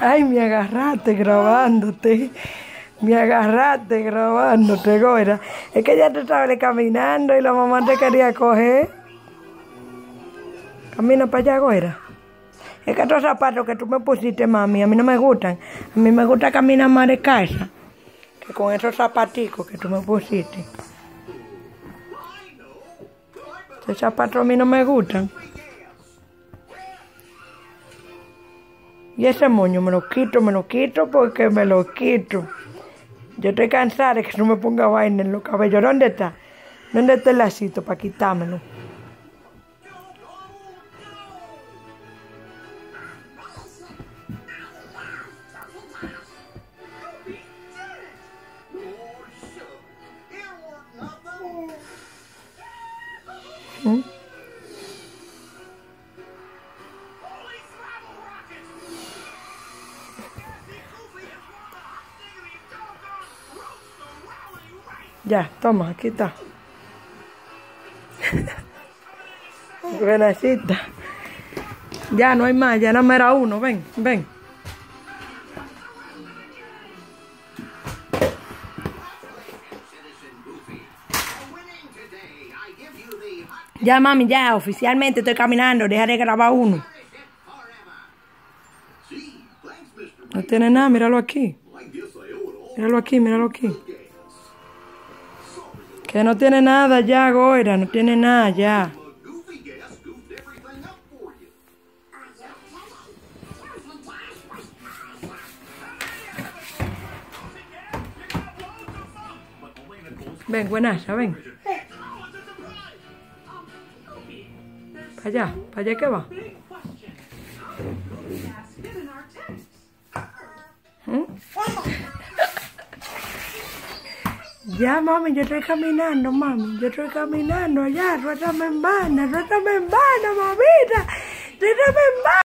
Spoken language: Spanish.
Ay, me agarraste grabándote. Me agarraste grabándote, Goira. Es que ya te estabas caminando y la mamá te quería coger. Camina para allá, Goira. Es que estos zapatos que tú me pusiste, mami, a mí no me gustan. A mí me gusta caminar más de casa que con esos zapaticos que tú me pusiste. Esos zapatos a mí no me gustan. Y ese moño me lo quito, me lo quito porque me lo quito. Yo estoy cansada que no me ponga vaina en los cabellos. ¿Dónde está? ¿Dónde está el lacito para quitármelo? ¿Mm? Ya, toma, aquí está. Buenacita. Ya no hay más, ya no me era uno. Ven, ven. Ya, mami, ya, oficialmente estoy caminando. Deja de grabar uno. No tiene nada, míralo aquí. Míralo aquí, míralo aquí. Que no tiene nada ya, Goira, no tiene nada ya. Ven, buenaza, ven. Para allá, para allá que va. Ya, mami, yo estoy caminando, mami. Yo estoy caminando allá. Suéltame en banda, suéltame en banda, mamita. Suéltame en banda.